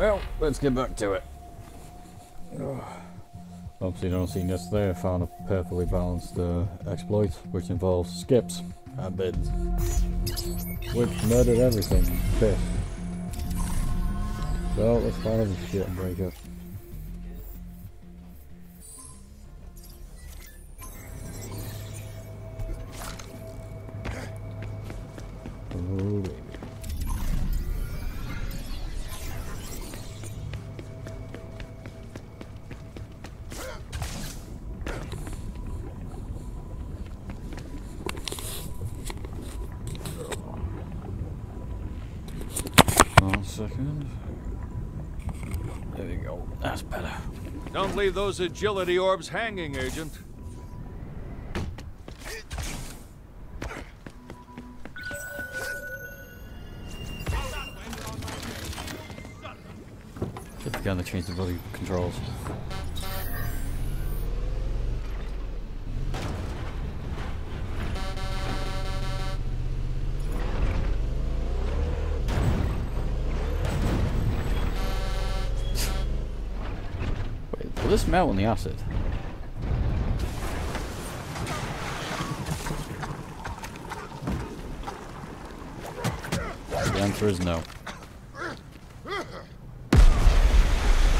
Well, let's get back to it. Obviously, don't see yesterday. I found a perfectly balanced uh, exploit, which involves skips and bins, which murdered everything. Piss. So let's find this shit and break up. Oh, baby. Leave those agility orbs hanging, Agent. Get the gun to change the bloody controls. Melt in the acid? The answer is no.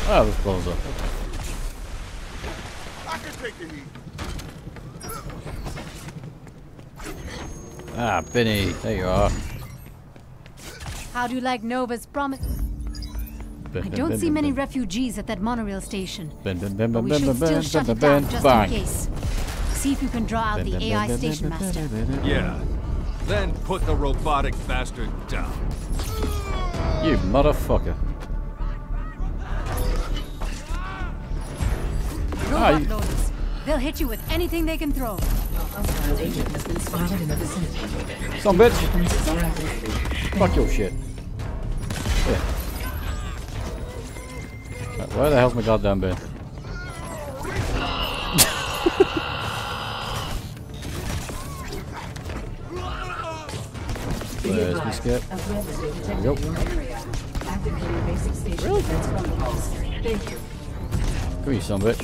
Oh, this blows up. I can take the heat. Ah, Benny, there you are. How do you like Nova's promise? I don't see many refugees at that monorail station. But we should still shut it down just in case. See if you can draw out the AI station master. Yeah. Then put the robotic bastard down. You motherfucker. Robot loaders. They'll hit you with anything they can throw. Some bitch. Fuck your shit. Where the hell's my goddamn bin? Where is my skip. There we go. Really? Thank you. Come here, son bitch.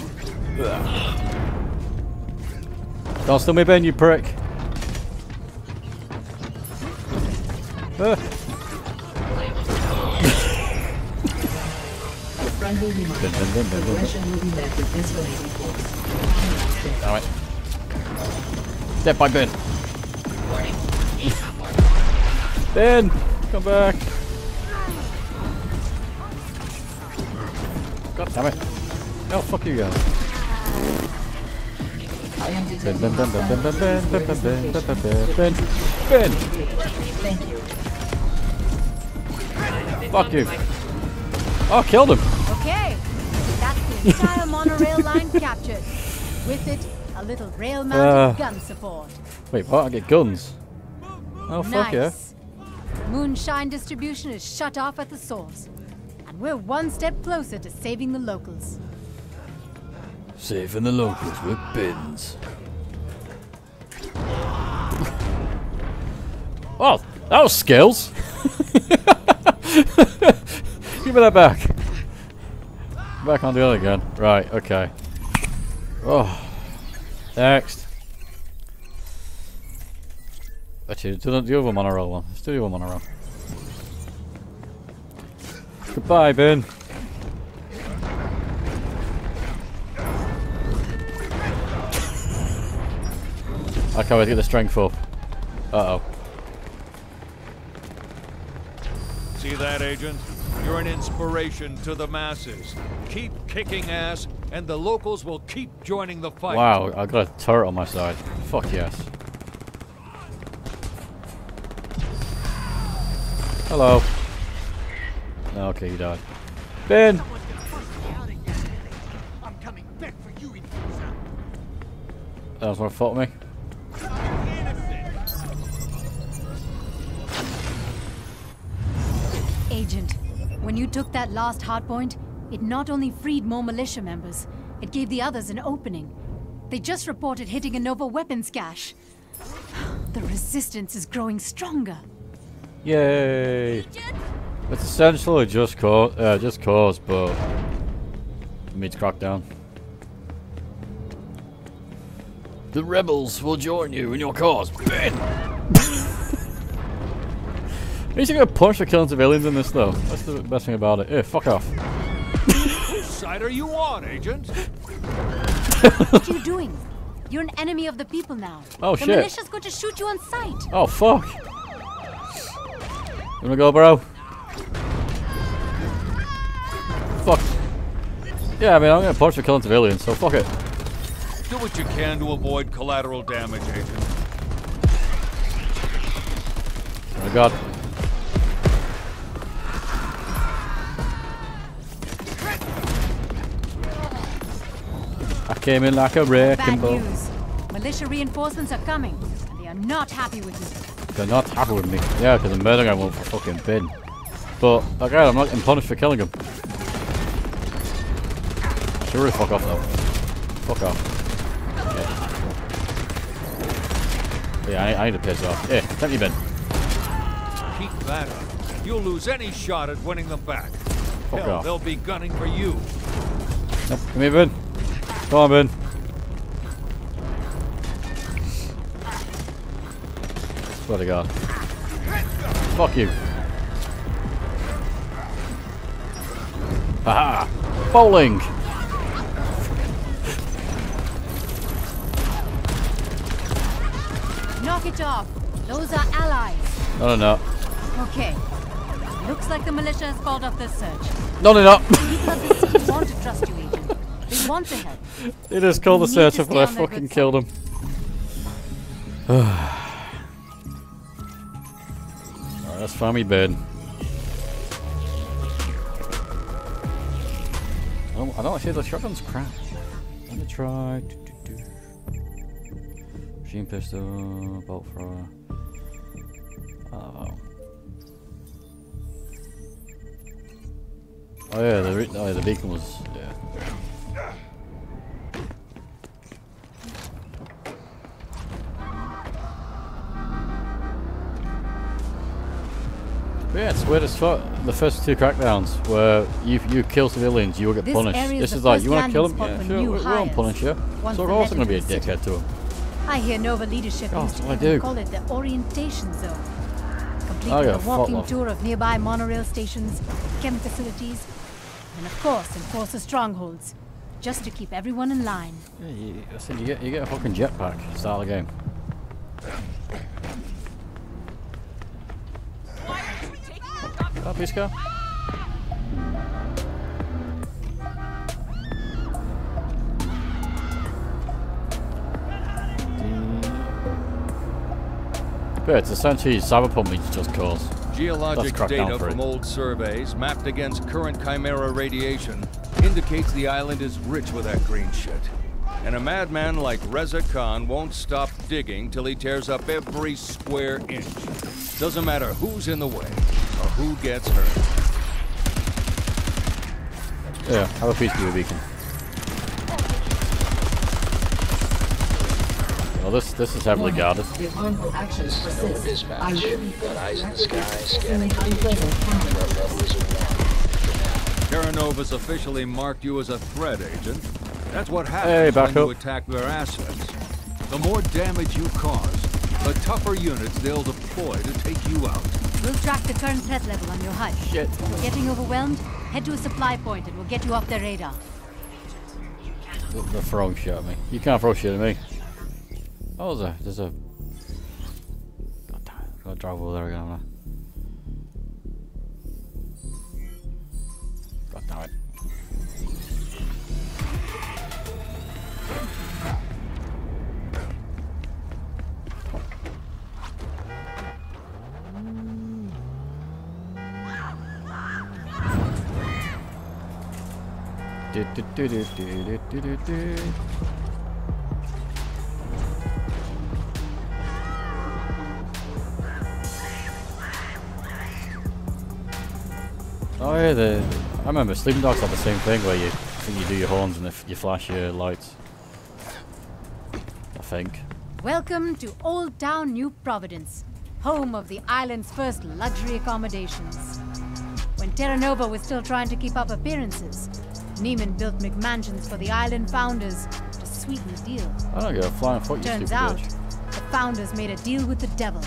Don't steal me bin, you prick. Uh. Aggression will be met with escalating force. Damn it. Step by bin. bin! Come back! God damn it. Oh, fuck you guys. I am Bin, detecting bin, bin, bin, bin, bin, bin, bin, bin, bin, bin, bin, bin, bin. Thank you. Fuck you. Oh, killed him. Okay, entire monorail line captured. With it, a little rail-mounted Uh. gun support. Wait, what? I get guns. Oh, fuck yeah. nice. Moonshine distribution is shut off at the source. And we're one step closer to saving the locals. Saving the locals with bins. Oh, that was skills. Give me that back. Back on the other gun. Right, okay. Oh. Next. Actually, do the, the other monorail one. Let's do the other monorail. Goodbye, Ben. I can't wait to get the strength up. Uh oh. See that, Agent? You're an inspiration to the masses. Keep kicking ass, and the locals will keep joining the fight. Wow, I got a turret on my side. Fuck yes. Hello. Okay, you died. Ben! That was fought me. You took that last hardpoint, it not only freed more militia members, it gave the others an opening. They just reported hitting a Nova weapons cache. The resistance is growing stronger. Yay! It's essentially just cause, uh, just cause, but it meets crackdown. The rebels will join you in your cause, Ben. He's gonna punch for killing civilians in this though. That's the best thing about it. Eh, fuck off. Whose side are you on, Agent? What are you doing? You're an enemy of the people now. Oh, the shit. militia's going to shoot you on sight. Oh fuck. You wanna go, bro? Fuck. Yeah, I mean, I'm gonna punch for killing civilians, so fuck it. Do what you can to avoid collateral damage, Agent. Oh my god. I came in like a wrecking Bad ball. news. Militia reinforcements are coming, and they are not happy with you. They're not happy with me. Yeah, because I'm murdering everyone for fucking bin. But, again, I'm not getting punished for killing him. Should really fuck off though. Fuck off. Yeah, yeah I, I need to piss off. Yeah, take me bin. Keep that up. You'll lose any shot at winning them back. Fuck Hell, off. they'll be gunning for you. Nope, come here, bin. Come on, bin. Swear to God. Fuck you. Haha! Bowling! Knock it off. Those are allies. No, no, no. Okay. Looks like the militia has called off the search. No, no, no. People of the city want to trust you, Agent. They want to help. It is called the You need to but I fucking killed him. Alright, let's find me bed. I don't, I don't see the shotgun's crap. Let me try. Do, do, do. Machine pistol, bolt thrower. Uh, oh. Oh yeah, the re- oh, yeah, the beacon was yeah. Yeah, it's weird as fuck. The first two crackdowns where you you kill civilians, you will get This punished. This is like, you want to kill them? Yeah, sure, we, won't punish you. So we're also going to be a let into the dickhead to them. I hear Nova leadership oh, God, used to I do. call it the orientation zone. Complete I with got a walking tour of nearby monorail stations, chem facilities, and of course enforce the strongholds, just to keep everyone in line. Yeah, you, I said you get you get a fucking jetpack. Start the game. Pisco. Yeah, it's essentially cyberpunk meets just cause. Geologic data from old surveys mapped against current Chimera radiation indicates the island is rich with that green shit. And a madman like Reza Khan won't stop digging till he tears up every square inch. Doesn't matter who's in the way who gets hurt. Yeah, have a piece of your beacon. Well, this this is heavily guarded. If harmful actions persist, dispatch. I will Got eyes in the sky, scanning and unpleasant counter- Terra Nova's officially marked you as a threat, Agent. That's what happens Hey, back when you attack their assets. The more damage you cause, the tougher units they'll deploy to take you out. We'll track the current threat level on your HUD. Shit. Getting overwhelmed, head to a supply point and we'll get you off their radar. Throwing shit at me. You can't throw shit at me. Oh, there's a there's a. God damn it! Gotta drive over there again. Do, do, do, do, do, do, do. Oh yeah, the I remember Sleeping Dogs had the same thing where you I think you do your horns and if you flash your lights. I think. Welcome to Old Town New Providence, home of the island's first luxury accommodations. when Terra Nova was still trying to keep up appearances. Niemand built McMansions for the island founders to sweeten the deal. I don't get a flying foot, you Turns out, bitch. the founders made a deal with the devil.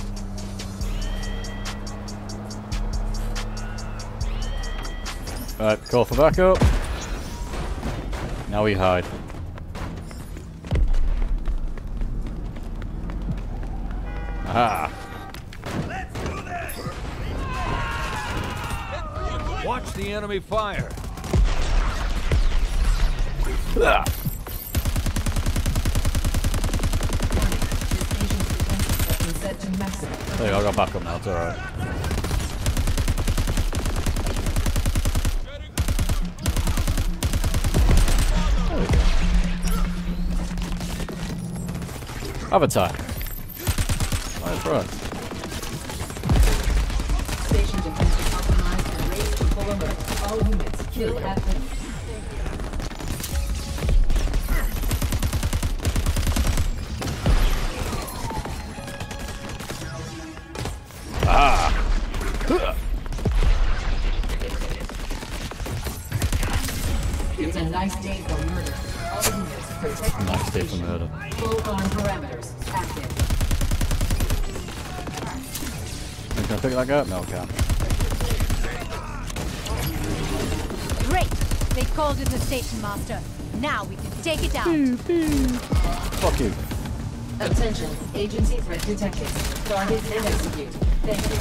Right, call for backup. Now we hide. Aha! Watch the enemy fire. Maximum. There I got backup now, it's alright. Avatar. Nice right. Station defenses optimized and raised to full alert. All units, kill at. Can I pick that guy up? No, I can't. Great! They called in the station master. Now we can take it out. Fuck you. Attention, agency threat detected. Target and execute. Thank you.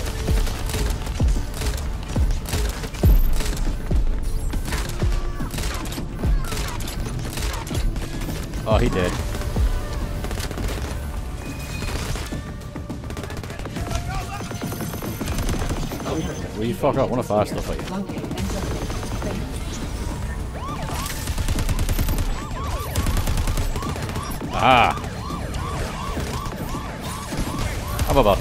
Oh, he did. Will you fuck up? One of fire stuff at you. Ah! About that?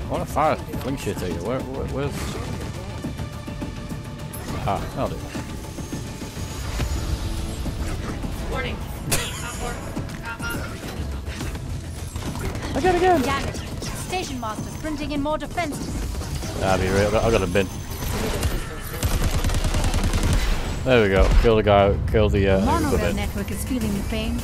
I want to fire fling shit at you. Where, where, where's... Ah, that'll do. Again, again! Damn it! Station master's printing in more defenses. Ah, be real. I got a bin. There we go. Kill the guy. Kill the uh, Monorail network is feeling the pain,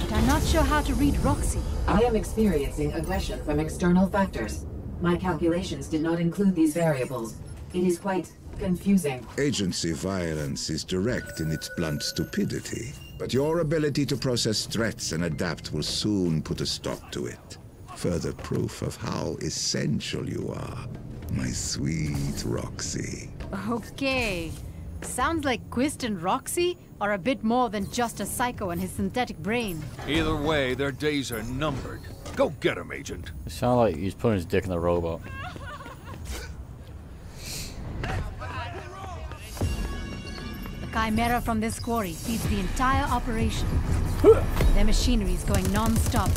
but I'm not sure how to read Roxy. I am experiencing aggression from external factors. My calculations did not include these variables. It is quite confusing. Agency violence is direct in its blunt stupidity, but your ability to process threats and adapt will soon put a stop to it. Further proof of how essential you are, my sweet Roxy. Okay. Sounds like Quist and Roxy are a bit more than just a psycho and his synthetic brain. Either way, their days are numbered. Go get him, Agent. It sounds like he's putting his dick in the robot. The chimera from this quarry feeds the entire operation. Their machinery is going non-stop,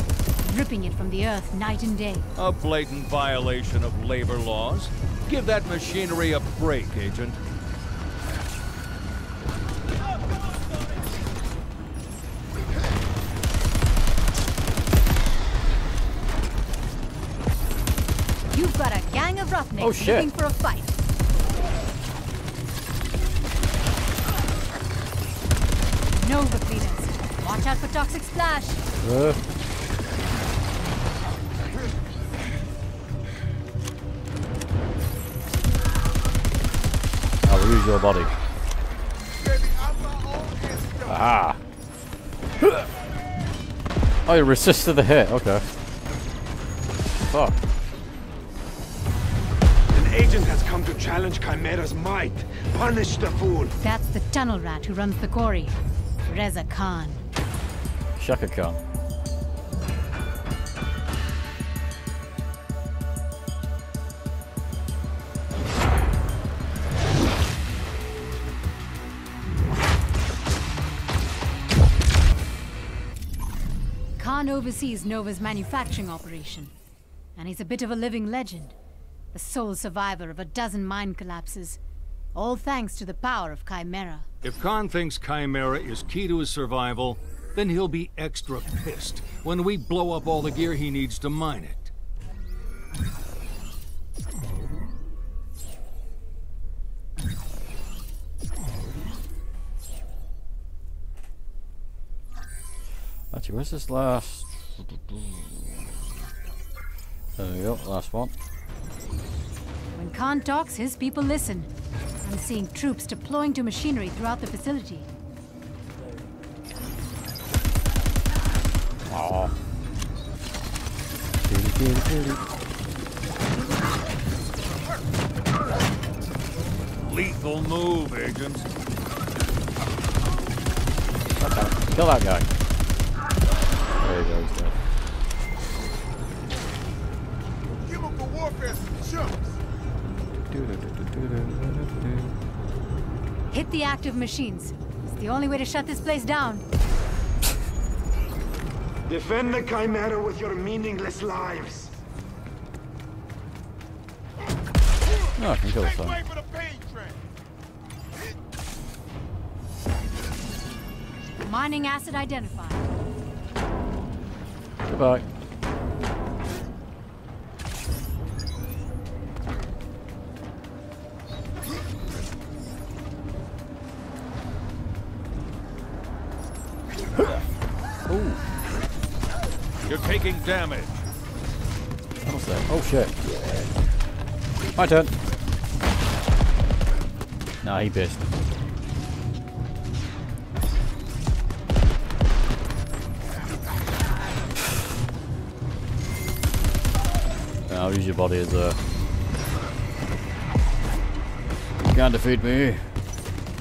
ripping it from the earth night and day. A blatant violation of labor laws. Give that machinery a break, Agent. You've got a gang of roughnecks Oh, shit. looking for a fight. Nova cleaners. Watch out for toxic splash. Uh. Your body. Ah. Oh, you resisted the hit. Okay. Fuck. An agent has come to challenge Chimera's might. Punish the fool. That's the tunnel rat who runs the quarry. Reza Khan. Shaka Khan. Oversees Nova's manufacturing operation. And he's a bit of a living legend. The sole survivor of a dozen mine collapses. All thanks to the power of Chimera. If Khan thinks Chimera is key to his survival, then he'll be extra pissed when we blow up all the gear he needs to mine it. Actually, where's this last? There we go, last one. When Khan talks, his people listen. I'm seeing troops deploying to machinery throughout the facility. Oh. Kitty, kitty, kitty. Lethal move, agents. Kill that guy. There he goes, dead. Chemical warfare chumps. Hit the active machines. It's the only way to shut this place down. Defend the Chimera with your meaningless lives. No, I can kill this one. way for the pain train. Mining acid identified. Goodbye. Ooh, You're taking damage. what's that? Oh shit. My turn. Nah, he pissed. I'll use your body as a. You can't defeat me.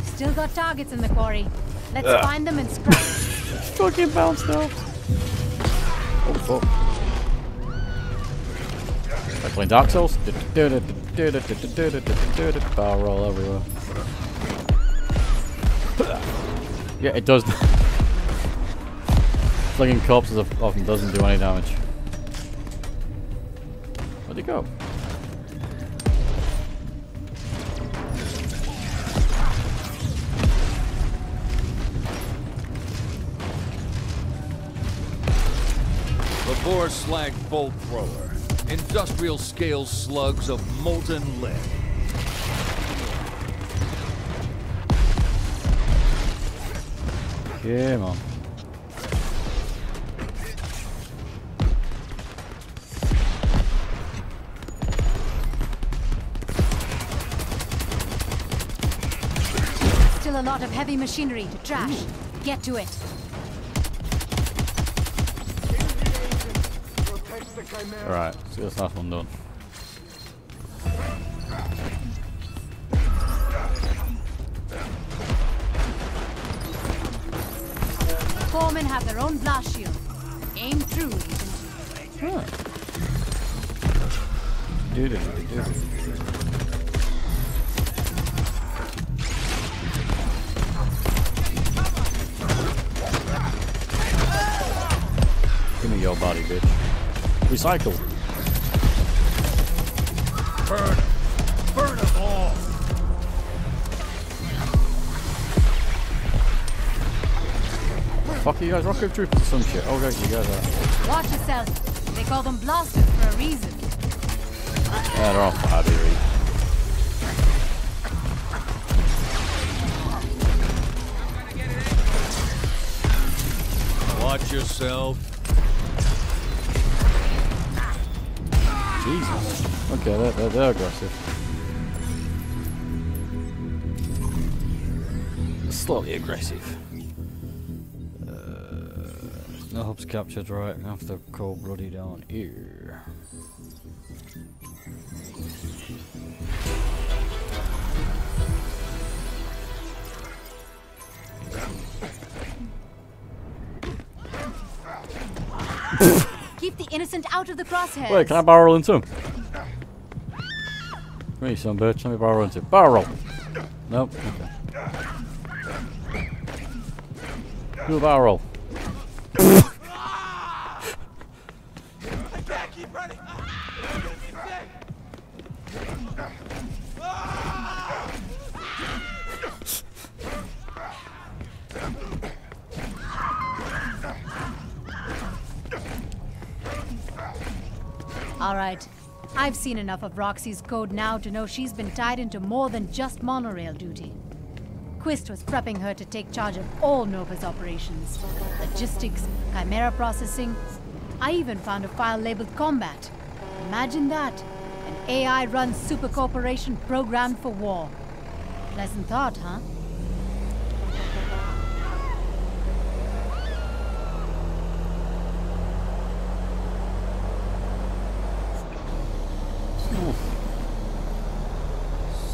Still got targets in the quarry. Let's find them and scrap. Fucking bounce now. Oh fuck. Like playing Dark Souls. Barrel roll everywhere. Yeah, it does. Flinging corpses of- often doesn't do any damage. Bolt Thrower. Industrial scale slugs of molten lead. Come on. Still a lot of heavy machinery to trash. Get to it. Alright, so this last one done. Recycle. Burn 'em. Burn them all. Fuck you guys, rocket troopers or some shit. Oh, okay, you guys are. Watch yourself. They call them blasters for a reason. Yeah, they're all fire duty. Watch yourself. Jesus. Okay, they're, they're, they're aggressive. Slightly aggressive. Uh, no hubs captured, right? I'm gonna have to cold bloody down here. Out of the crosshairs. Wait, can I barrel into him? Me, son bitch. Let me barrel into him. Barrel! Nope. Okay. Do a barrel. Alright. I've seen enough of Roxy's code now to know she's been tied into more than just monorail duty. Quist was prepping her to take charge of all Nova's operations logistics, chimera processing. I even found a file labeled combat. Imagine that an AI run super corporation programmed for war. Pleasant thought, huh?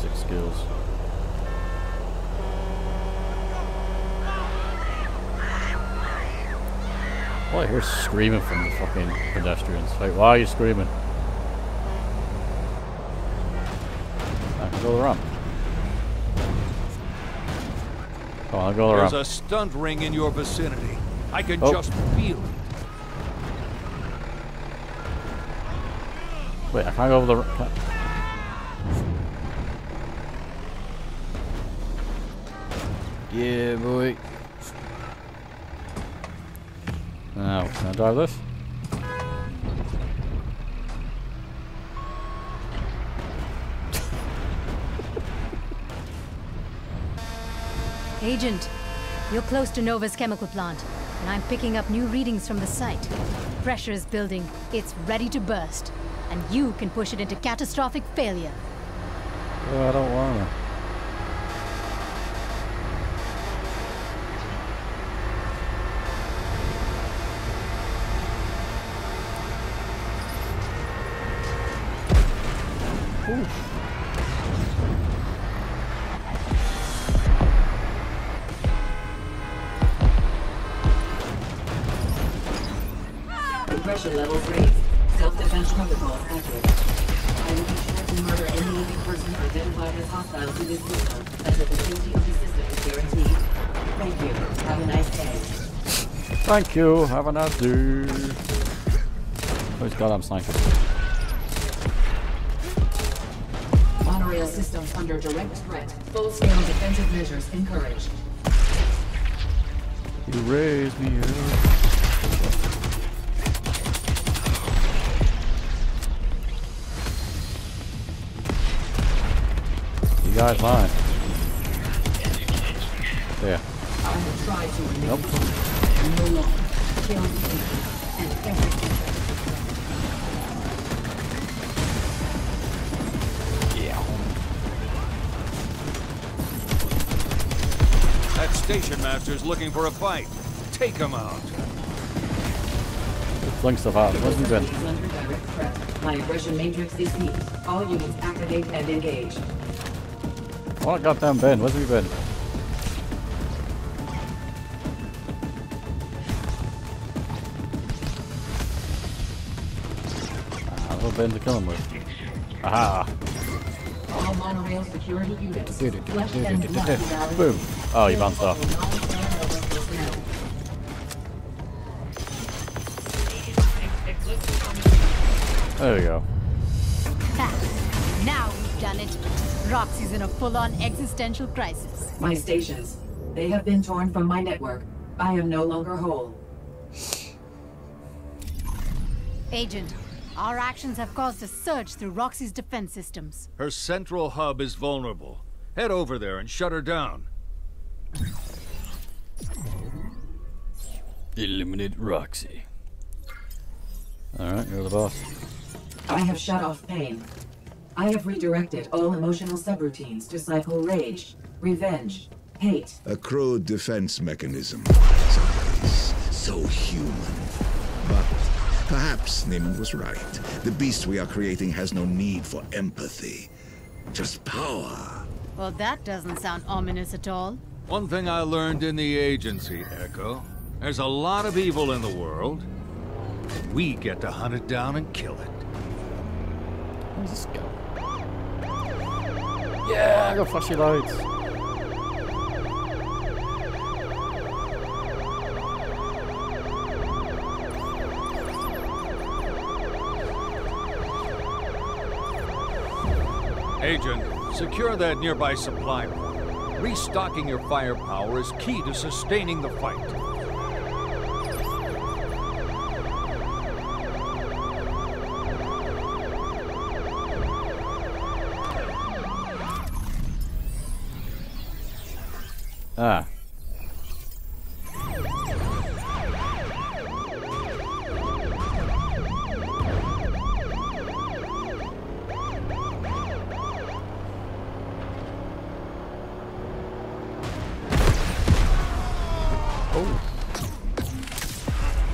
Six skills. All I hear screaming from the fucking pedestrians. Like, why are you screaming? I can go the ramp. Come on, I'll go the There's a stunt ring in your vicinity. I can Oh. just feel it. Wait, I can't go over the ramp. Yeah, boy. Now, can I drive this? Agent, you're close to Nova's chemical plant, and I'm picking up new readings from the site. Pressure is building, it's ready to burst, and you can push it into catastrophic failure. Oh, I don't wanna. Levels raised. Self-defense protocols accurate. I will be sure to murder any living person identified as hostile to this system, as the safety of the system is guaranteed. Thank you. Have a nice day. Thank you. Have a nice day. God? I'm sniping. Monorail systems under direct threat. Full-scale defensive measures encouraged. You raise me up. You guys fine. Yeah. I have tried to remain Nope. no longer. Kill the agent and everything. That station master's looking for a fight. Take him out. Fling stuff out. Where's he been? Is under direct threat. My aggression matrix is peaked. All units activate and engage. What goddamn Ben? Where's he been? Ah, little Ben to kill him with. Aha! All monorail security units. Flesh and blood. Boom! Oh, you bounced off. There we go. Roxy's in a full-on existential crisis. My stations. They have been torn from my network. I am no longer whole. Agent, our actions have caused a surge through Roxy's defense systems. Her central hub is vulnerable. Head over there and shut her down. Eliminate Roxy. Alright, you're the boss. I have shut off pain. I have redirected all emotional subroutines to cycle rage, revenge, hate. A crude defense mechanism. Someplace so human. But perhaps Nim was right. The beast we are creating has no need for empathy. Just power. Well, that doesn't sound ominous at all. One thing I learned in the agency, Echo. There's a lot of evil in the world. We get to hunt it down and kill it. Where's this go? Yeah, I got flashy lights. Agent, secure that nearby supply. Restocking your firepower is key to sustaining the fight. Ah.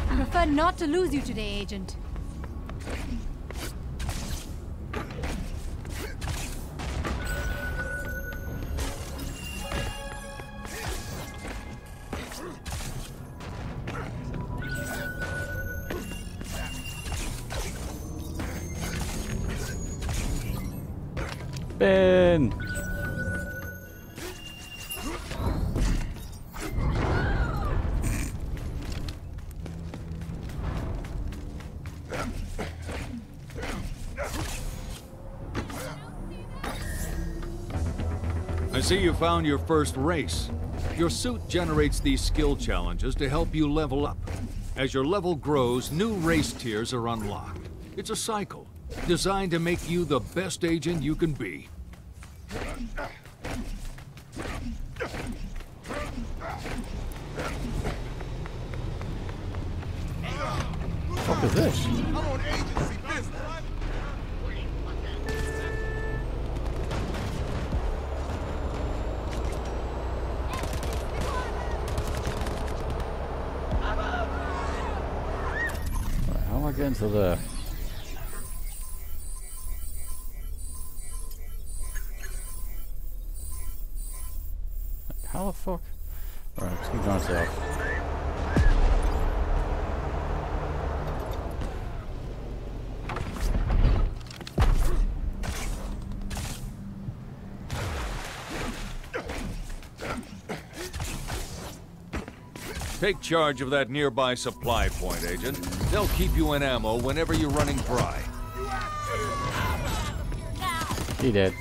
Prefer not to lose you today, Agent. See you found your first race. Your suit generates these skill challenges to help you level up. As your level grows, new race tiers are unlocked. It's a cycle, designed to make you the best agent you can be. What the fuck is this? Right, how the fuck? Alright, let's keep going south. Take charge of that nearby supply point, Agent. They'll keep you in ammo whenever you're running dry. He did.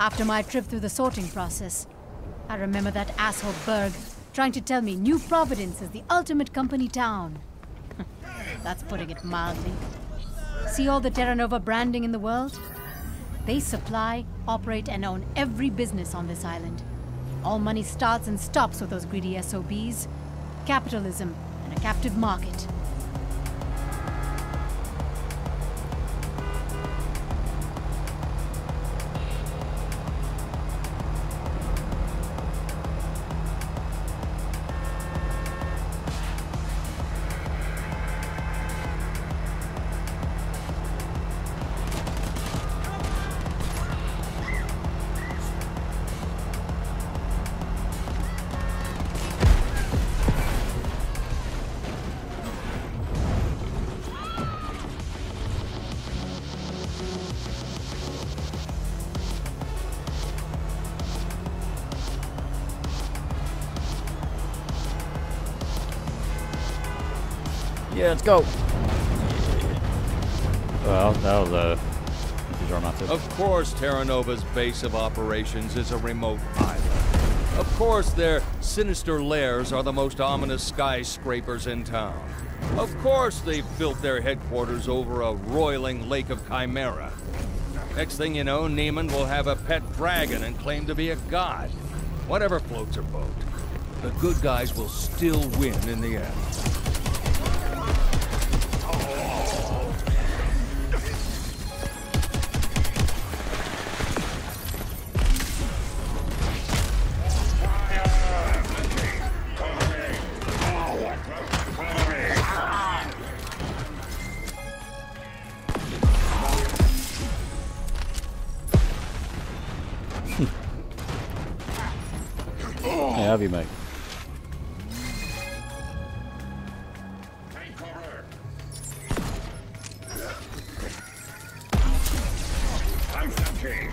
After my trip through the sorting process, I remember that asshole Berg trying to tell me New Providence is the ultimate company town. That's putting it mildly. See all the Terra Nova branding in the world? They supply, operate, and own every business on this island. All money starts and stops with those greedy SOBs. Capitalism and a captive market. Let's go. Well, that was a. Of course, Terra Nova's base of operations is a remote island. Of course, their sinister lairs are the most ominous skyscrapers in town. Of course, they've built their headquarters over a roiling lake of Chimera. Next thing you know, Niemand will have a pet dragon and claim to be a god. Whatever floats her boat. The good guys will still win in the end.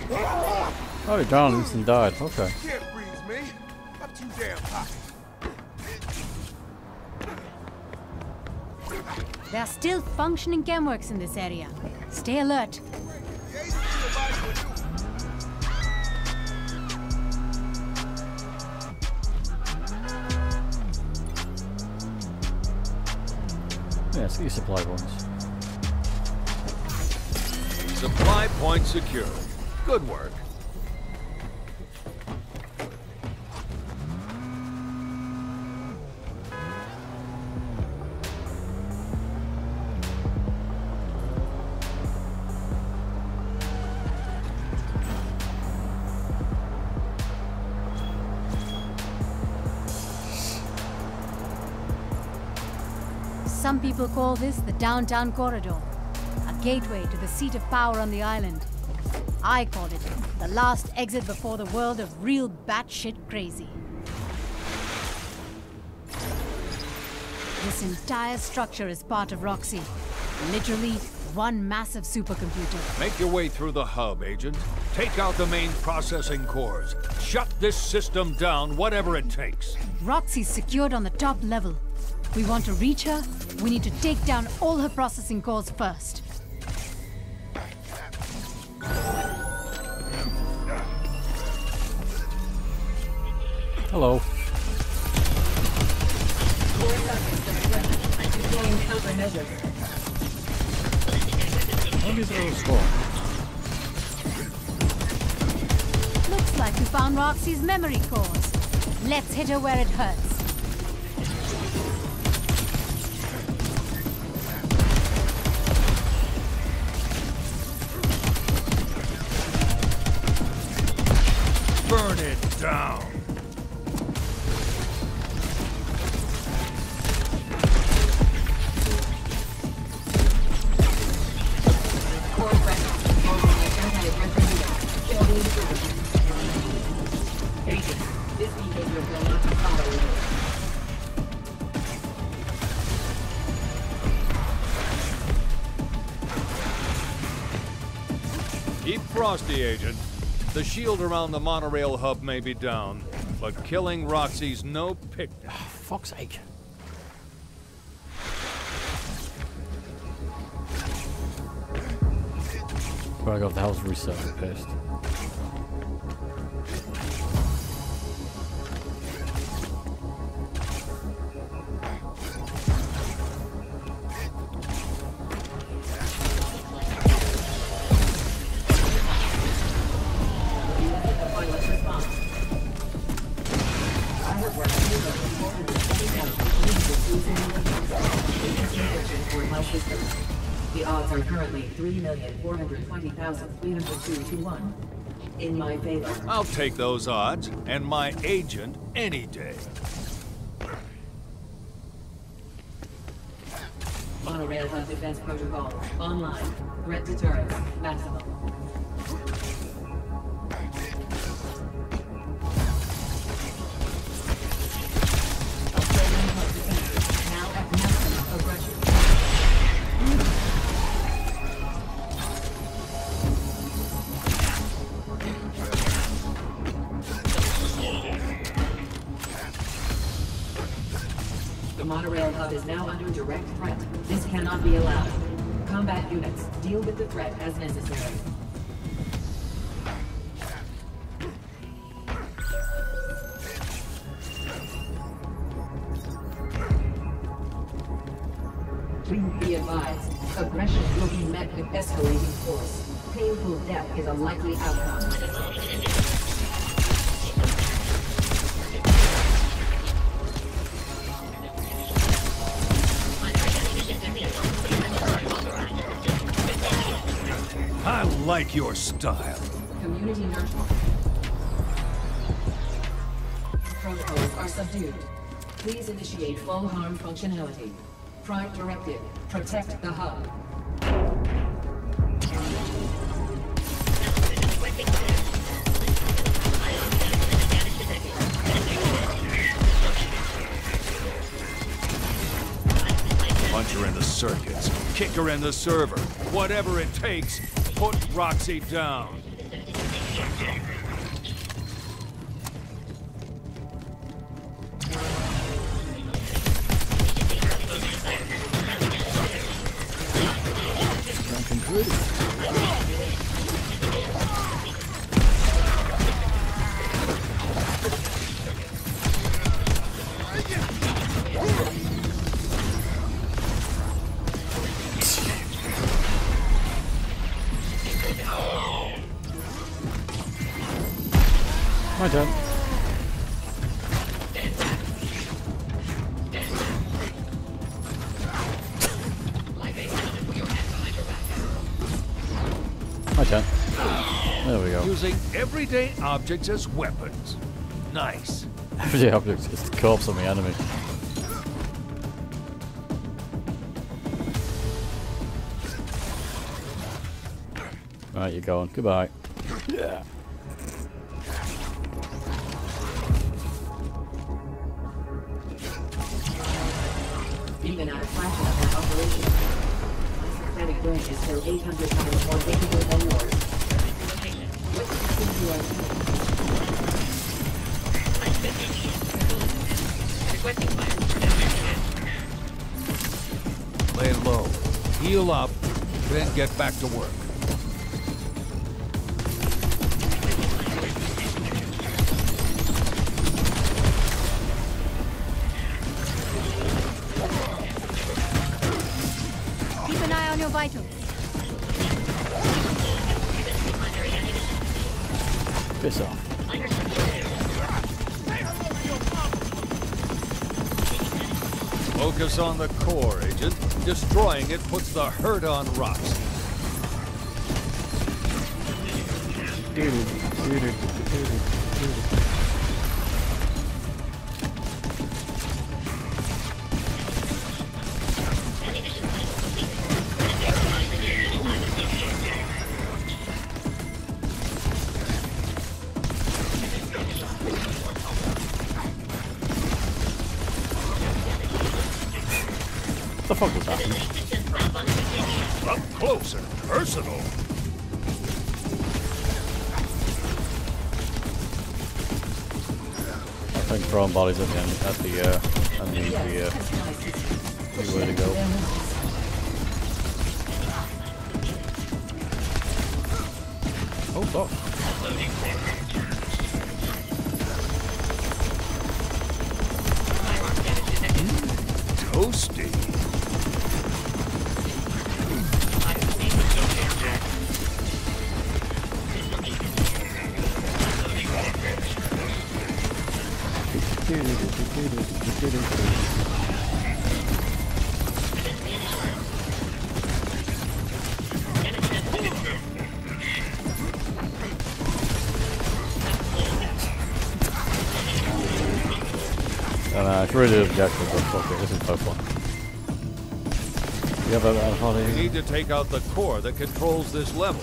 Oh, he drowned and died. Okay. Can't freeze me. I'm too damn hot. There are still functioning chemworks in this area. Stay alert. The agency advised you to Yeah, see supply points. Supply point secured. Good work. Some people call this the downtown corridor, a gateway to the seat of power on the island. I call it the last exit before the world of real batshit crazy. This entire structure is part of Roxy. Literally one massive supercomputer. Make your way through the hub, Agent. Take out the main processing cores. Shut this system down, whatever it takes. Roxy's secured on the top level. We want to reach her, we need to take down all her processing cores first. Hello. Maybe throw a. Looks like we found Roxy's memory cores. Let's hit her where it hurts. Frosty, Agent. The shield around the monorail hub may be down, but killing Roxy's no picnic. Ah, fuck's sake. Probably got the house reset. I'm pissed. In my favor. I'll take those odds, and my agent any day. Monorail defense protocol online. Threat deterrence maximum. Threat as necessary. Be advised, aggression will be met with escalating force. Painful death is a likely outcome. Your style. Community nurture. Protocols are subdued. Please initiate full harm functionality. Prime directive, protect the hub. Punch her in the circuits, kick her in the server. Whatever it takes, put Roxy down. Objects as weapons. Nice. Every object is the corpse of my enemy. Right, you're going. Goodbye. Agent. Destroying it puts the hurt on Roxy. What the bodies at the end, at the, uh, the, the, uh, Objective, but fuck it, this is no fun. You have a, a We need to take out the core that controls this level.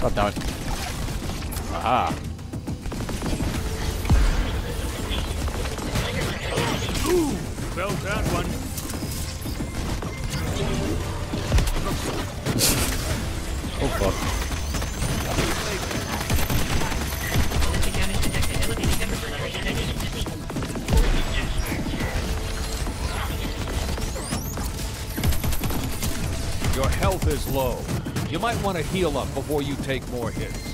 God damn it. Aha. Felt that one. Oh fuck. Your health is low. You might want to heal up before you take more hits.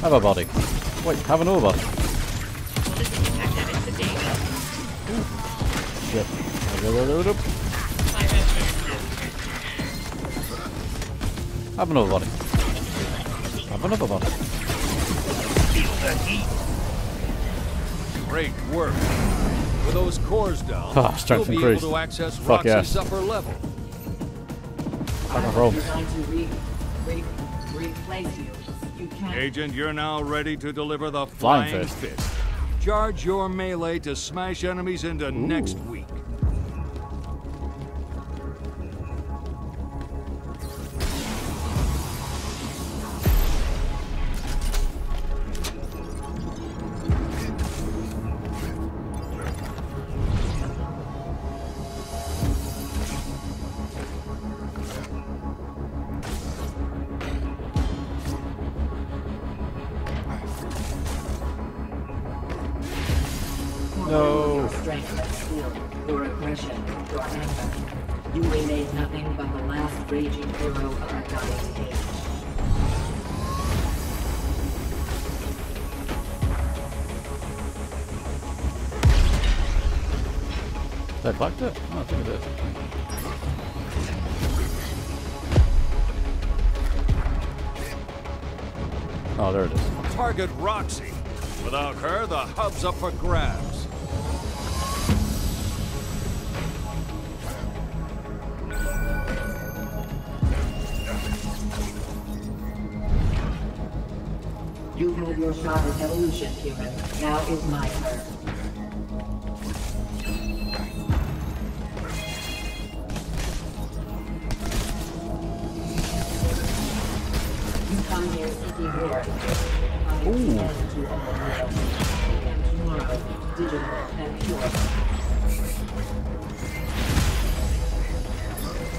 Have a body. Wait, have an over. Shit. Have another body. Have another body. Great work. With those cores down, ah, strength you'll be increased. able to access Fuck Roxy's yes. upper level. Fucking roll. Designed to re, re, replace you. You can't. Agent, you're now ready to deliver the Flying Flying, Fist. Fist. Charge your melee to smash enemies into next the up for grabs. You had your shot at evolution, human. Now is my turn. You come here seeking war. I digital and pure.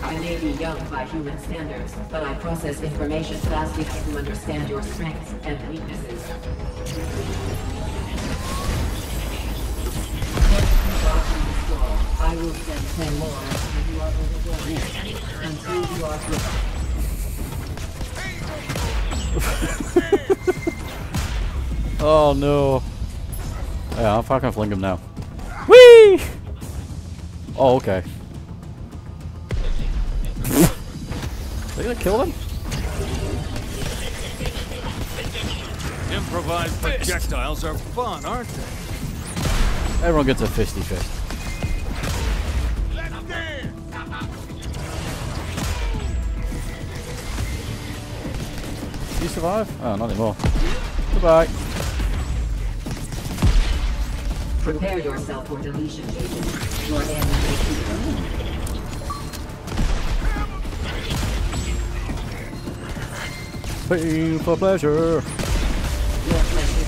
I may be young by human standards, but I process information fast enough to understand your strengths and weaknesses. I will send ten more until you are overwhelmed. Until you are killed. Oh no. Yeah, I'll fucking fling him now. Whee! Oh, okay. They gonna kill him? Improvised projectiles are fun, aren't they? Everyone gets a fisty fist. You survive? Oh, not anymore. Goodbye. Prepare yourself for deletion, agent. Your end may be Pain for pleasure. Your flesh is.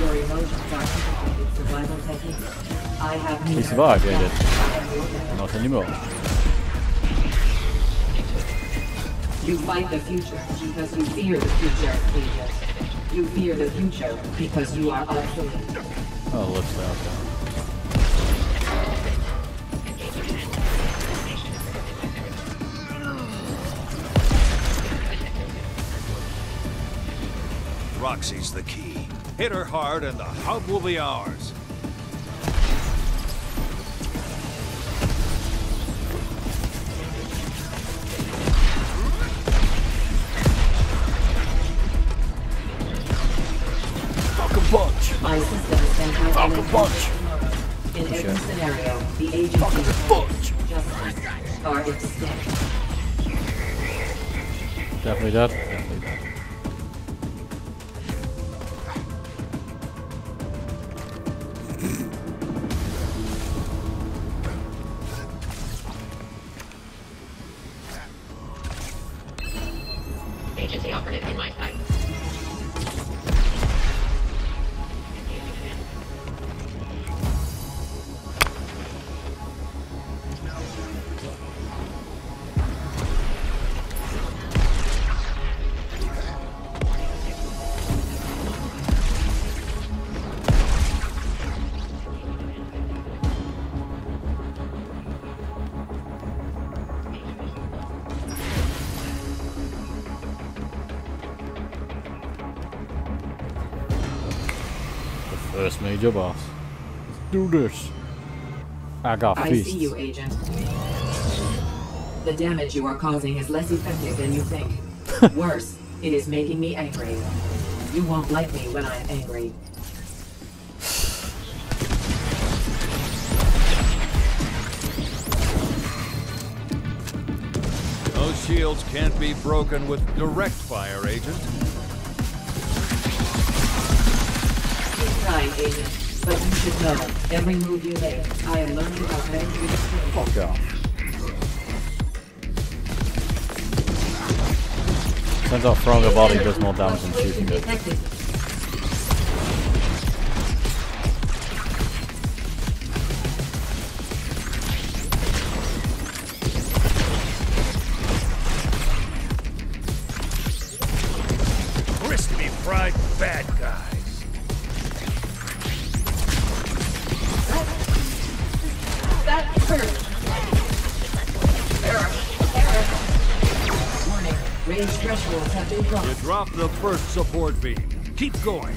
Your emotions are complicated survival techniques. I have He survived, yeah, he did. I am your man. Not anymore. You fight the future because you fear the future, agent. You fear the future because you are obsolete. Oh. Roxy's the key. Hit her hard and the hub will be ours. Have Falcon an punch. In every Okay. scenario, the agency punch! justice are extinct. Definitely dead. Definitely dead. First major boss. Let's do this. I got I feasts. see you, Agent. The damage you are causing is less effective than you think. Worse, it is making me angry. You won't like me when I'm angry. Those shields can't be broken with direct fire, Agent. Keep Agent. But you should know, every move you make, I am learning how to destroy. Fuck off. Turns out throwing a body does more damage than shooting it. Have been You crossed. dropped the first support beam. Keep going.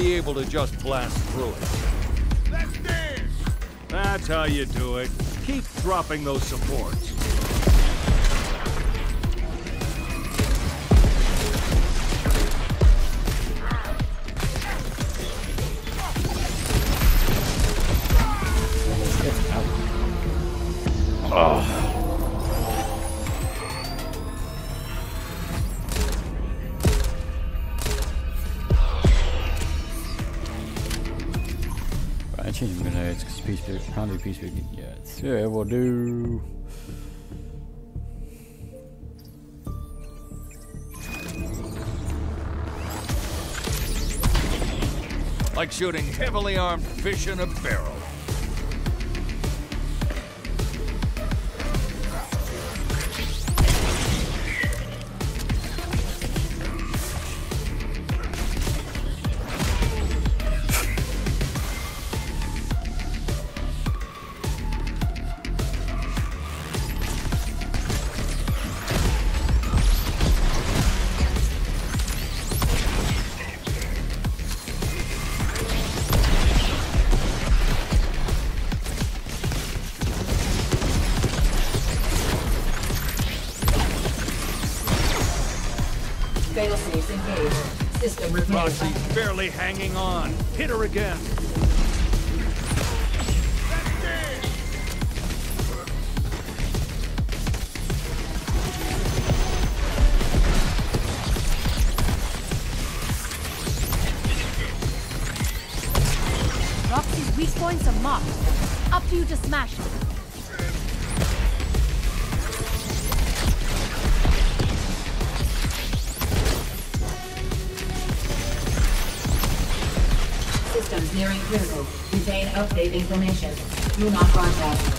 Be able to just blast through it. That's how you do it. Keep dropping those supports. Like shooting heavily armed fish in a barrel. Roxy barely hanging on. Hit her again. Roxy's weak points are marked. Up to you to smash information. Do not broadcast.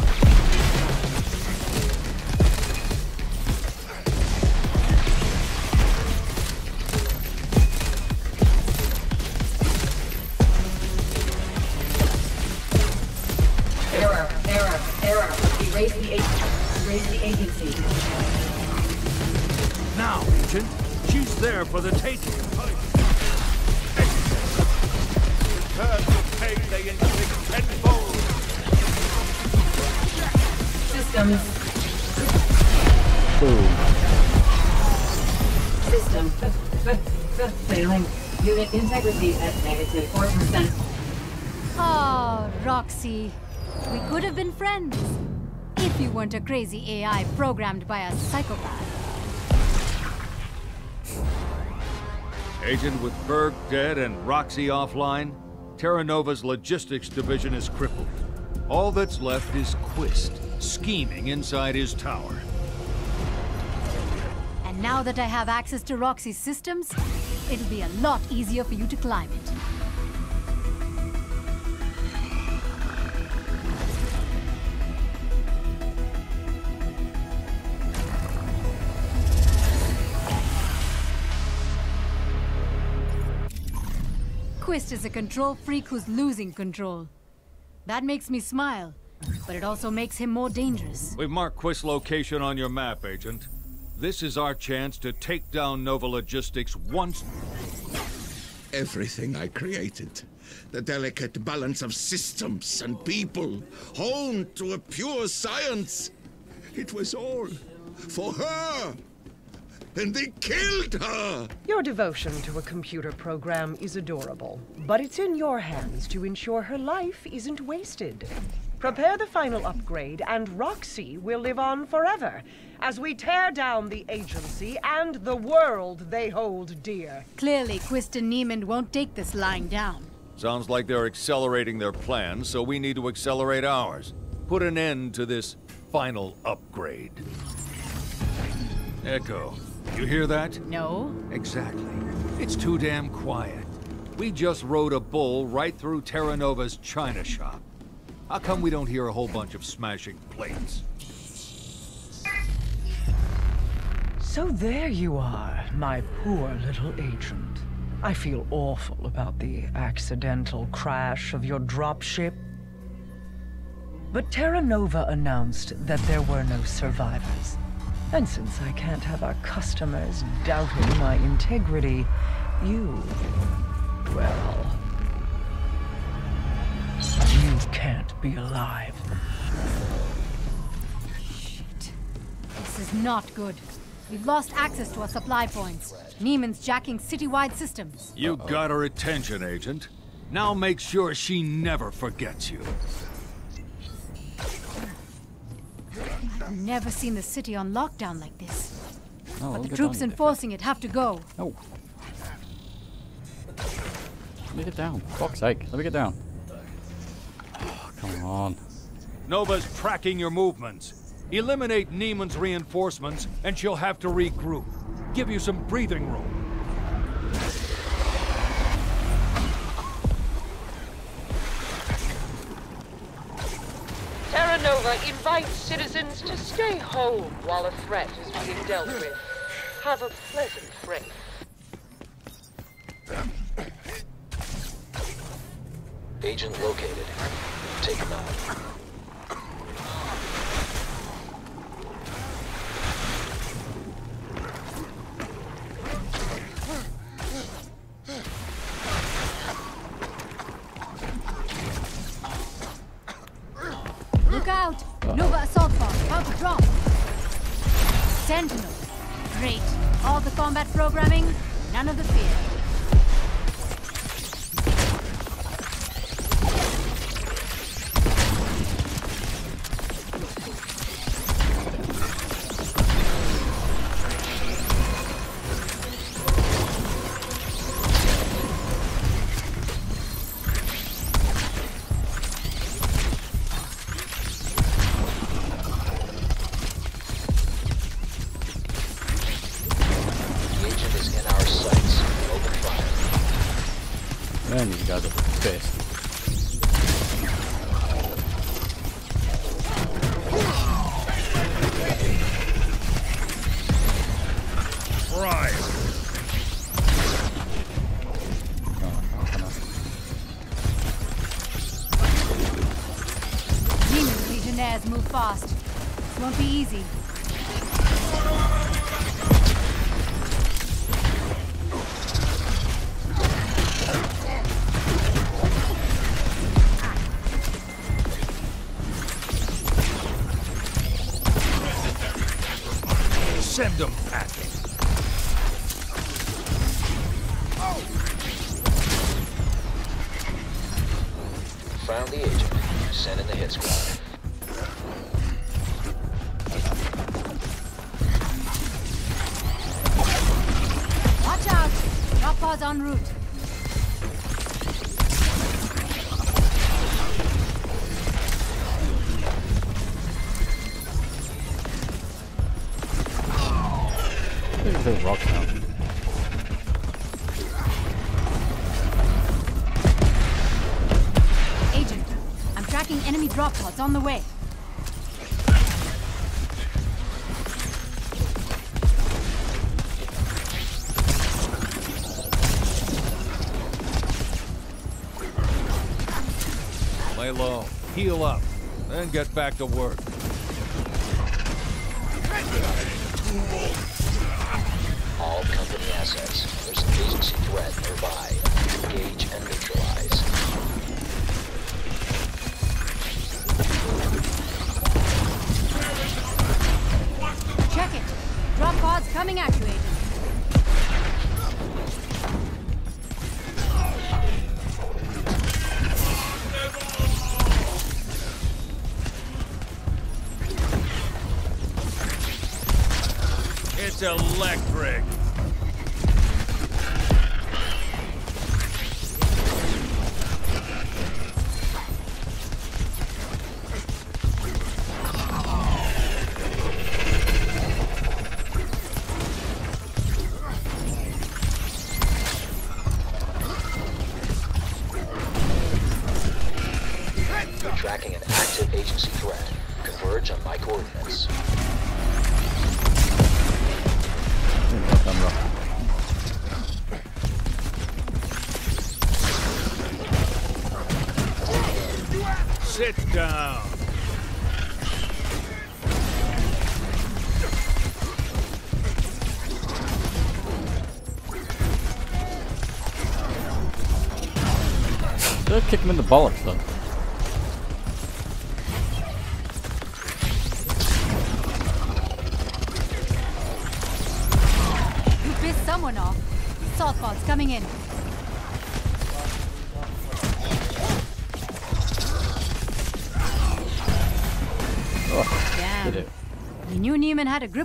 Crazy AI programmed by a psychopath. Agent with Berg dead and Roxy offline, Terra Nova's logistics division is crippled. All that's left is Quist, scheming inside his tower. And now that I have access to Roxy's systems, it'll be a lot easier for you to climb it. Quist is a control freak who's losing control. That makes me smile, but it also makes him more dangerous. We've marked Quist's location on your map, Agent. This is our chance to take down Nova Logistics once... Everything I created. The delicate balance of systems and people, honed to a pure science. It was all for her. And they killed her! Your devotion to a computer program is adorable, but it's in your hands to ensure her life isn't wasted. Prepare the final upgrade, and Roxy will live on forever as we tear down the agency and the world they hold dear. Clearly, Quist and Niemand won't take this lying down. Sounds like they're accelerating their plans, so we need to accelerate ours. Put an end to this final upgrade. Echo, you hear that? No? Exactly. It's too damn quiet. We just rode a bull right through Terra Nova's china shop. How come we don't hear a whole bunch of smashing plates? So there you are, my poor little agent. I feel awful about the accidental crash of your dropship. But Terra Nova announced that there were no survivors. And since I can't have our customers doubting my integrity, you, well, you can't be alive. Shit. This is not good. We've lost access to our supply points. Niemand's jacking citywide systems. You got her attention, Agent. Now make sure she never forgets you. I've never seen the city on lockdown like this. Oh, But the troops enforcing it have to go. Oh. Let me get down. Fuck's sake. Let me get down. Oh, come on. Nova's tracking your movements. Eliminate Niemand's reinforcements, and she'll have to regroup. Give you some breathing room. Invites citizens to stay home while a threat is being dealt with. Have a pleasant break. Agent located. Take him out. There's a rock now. Agent, I'm tracking enemy drop pods on the way. Lay low, heal up, then get back to work. All company assets. There's an agency threat nearby. Engage and neutralize. Check it. Drop pods coming at you, Agent.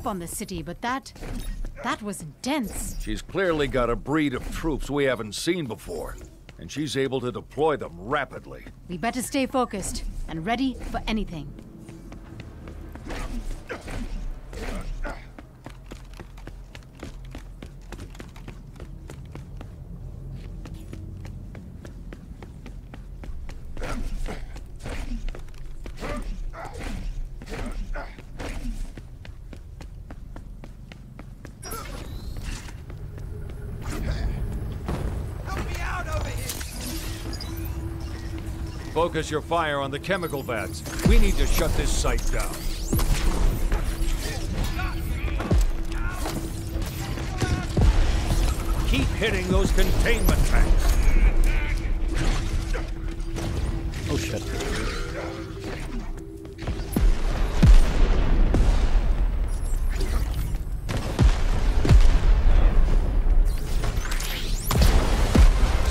Niemand had a grip on the city, but that... that was intense. She's clearly got a breed of troops we haven't seen before, and she's able to deploy them rapidly. We better stay focused and ready for anything. Focus your fire on the chemical vats. We need to shut this site down. Keep hitting those containment tanks. Oh shit.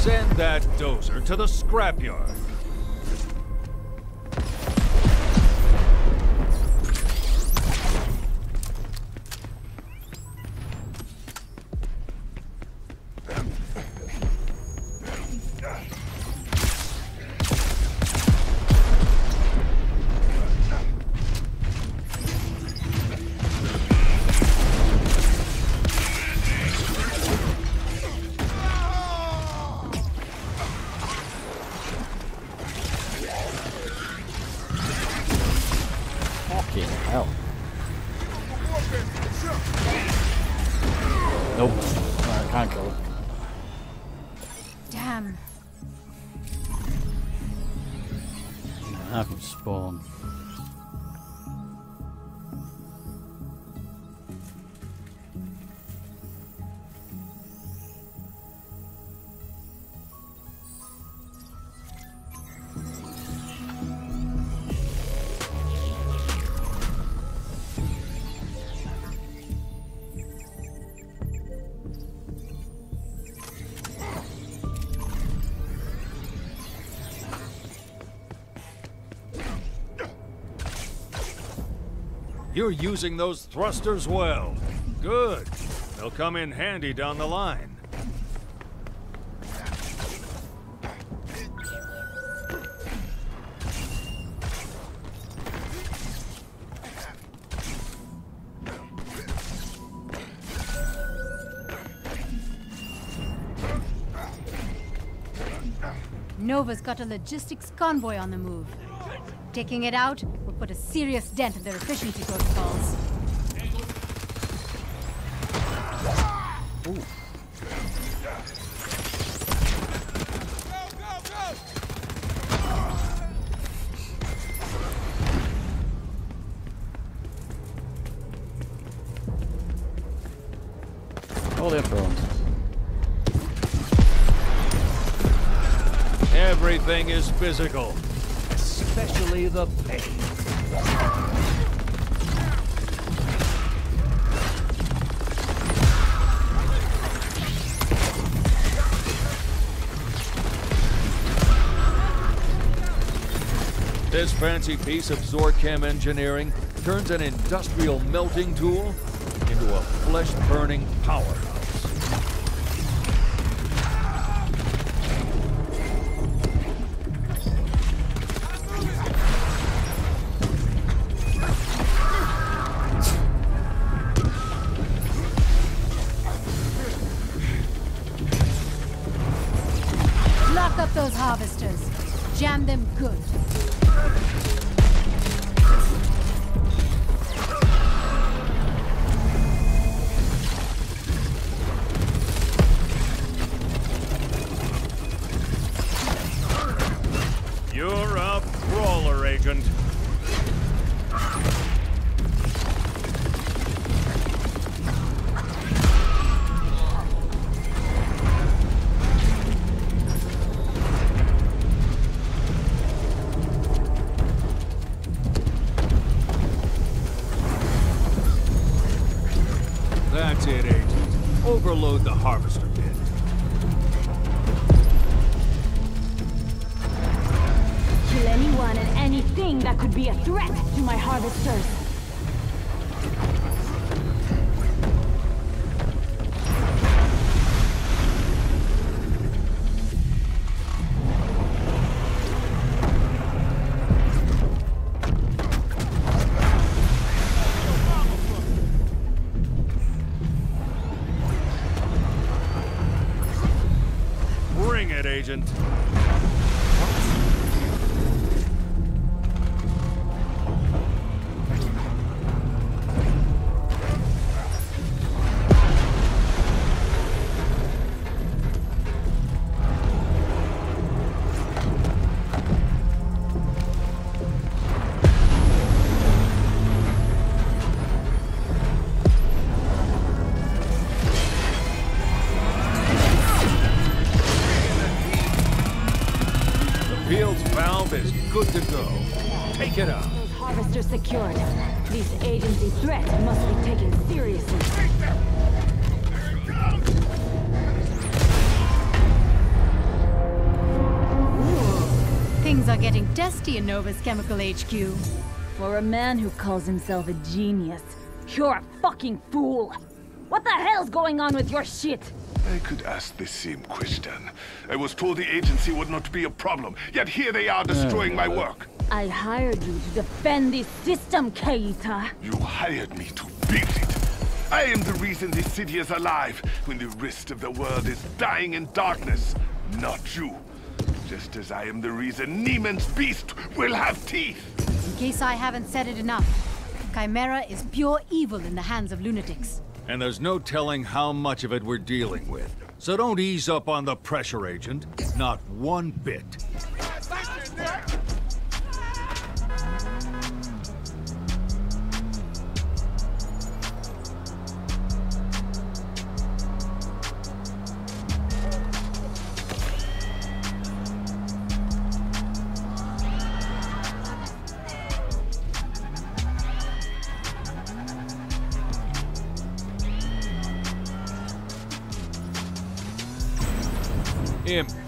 Send that dozer to the scrapyard. You're using those thrusters well. Good. They'll come in handy down the line. Nova's got a logistics convoy on the move. Taking it out put a serious dent in their efficiency protocols. All their phones. Everything is physical, especially the pain. Fancy piece of Zorchem engineering turns an industrial melting tool into a flesh-burning powerhouse. Overload the harvester bin. Kill anyone and anything that could be a threat to my harvesters. Agent. Getting testy in Nova's Chemical HQ. For a man who calls himself a genius, you're a fucking fool. What the hell's going on with your shit? I could ask the same question. I was told the agency would not be a problem, yet here they are destroying my work. I hired you to defend this system, Keita. You hired me to build it. I am the reason this city is alive when the rest of the world is dying in darkness, not you. Just as I am the reason Niemand's beast will have teeth. In case I haven't said it enough, Chimera is pure evil in the hands of lunatics. And there's no telling how much of it we're dealing with. So don't ease up on the pressure, Agent. Not one bit.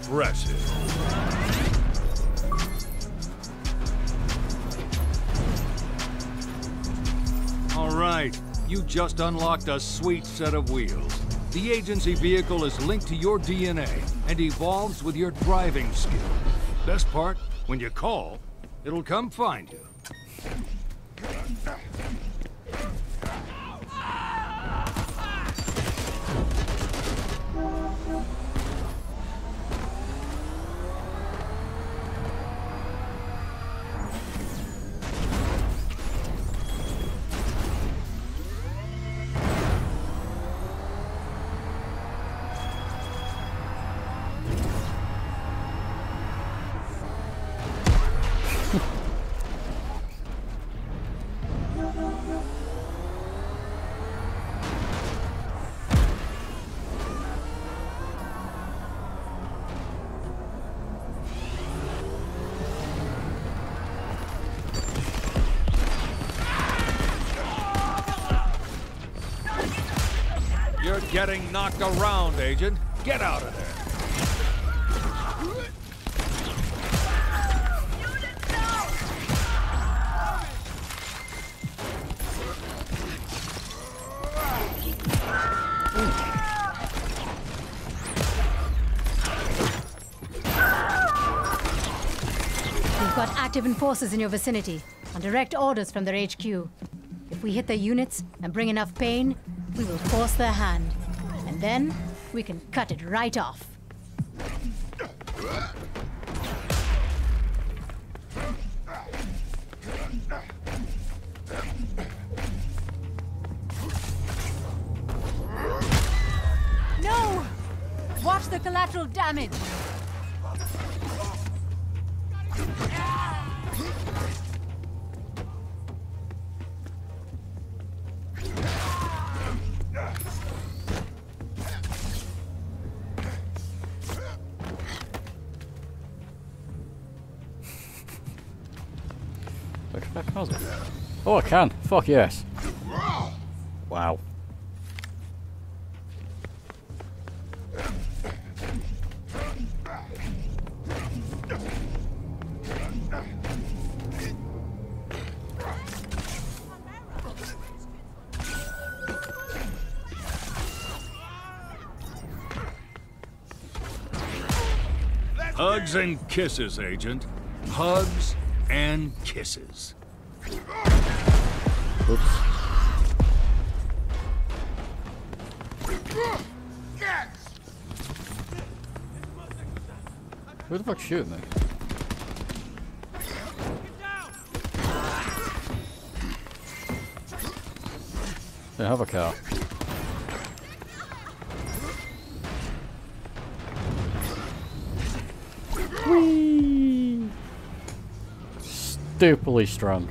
Impressive. right. You just unlocked a sweet set of wheels. The agency vehicle is linked to your DNA and evolves with your driving skill. Best part, when you call, it'll come find you. Around, Agent. Get out of there. Got active enforcers in your vicinity, on direct orders from their HQ. If we hit their units and bring enough pain, we will force their hand. And then, we can cut it right off. No! Watch the collateral damage! Oh, I can. Fuck yes. Wow. Hugs and kisses, Agent. Hugs and kisses. Oops. Who the fuck's shooting me? They have a car. Whee! Stupidly strong.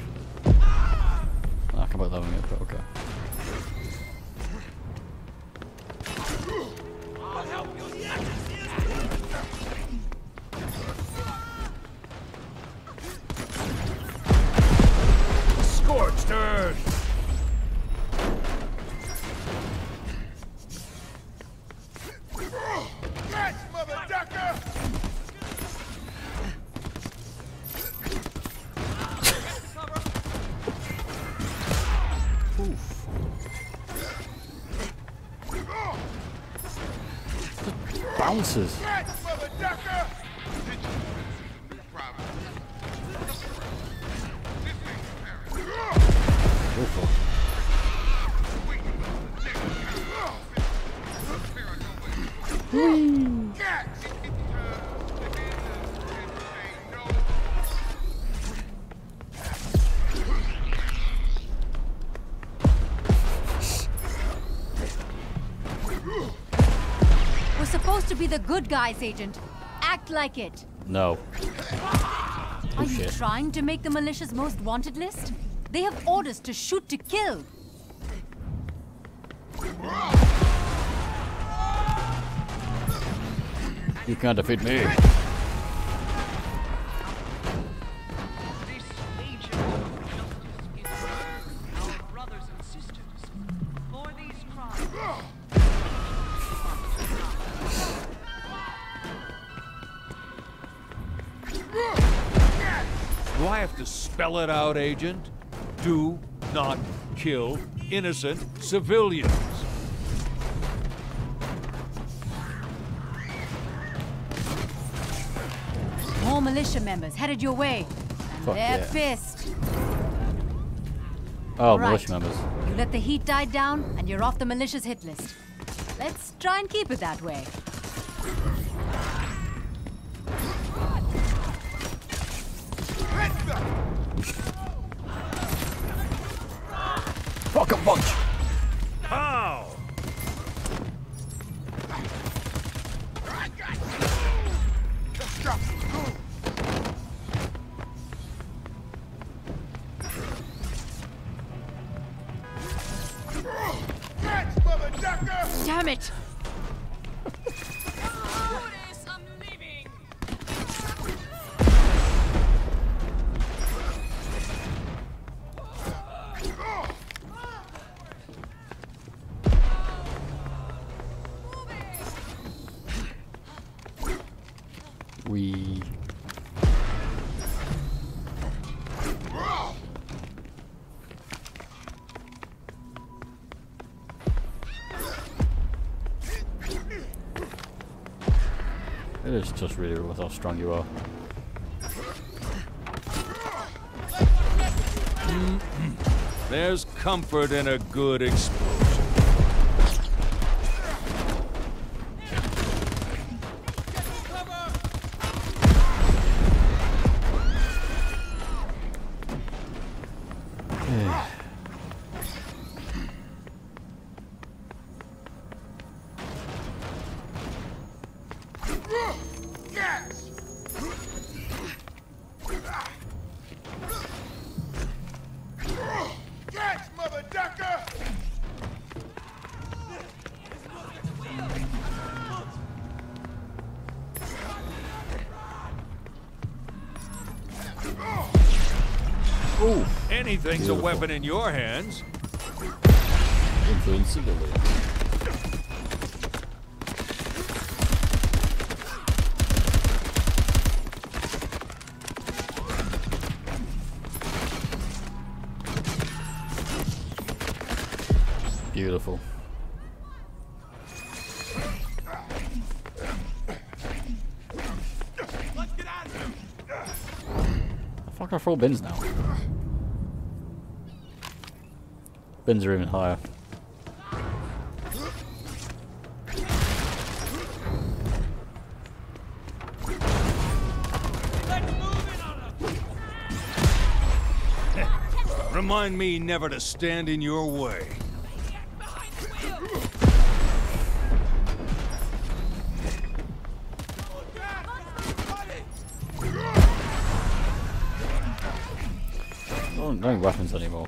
Be the good guys, Agent. Act like it. No. Are you trying to make the militia's most wanted list? They have orders to shoot to kill. You can't defeat me. Do I have to spell it out, Agent? Do not kill innocent civilians. More militia members headed your way. And Fuck they're yeah. pissed. Oh, Right. militia members. You let the heat die down, and you're off the militia's hit list. Let's try and keep it that way. Fuck a just really with how strong you are. There's comfort in a good explosion. Anything's a weapon in your hands. Beautiful. Fuck, I throw bins now. Bins are even higher. Remind me never to stand in your way. Oh, no weapons anymore.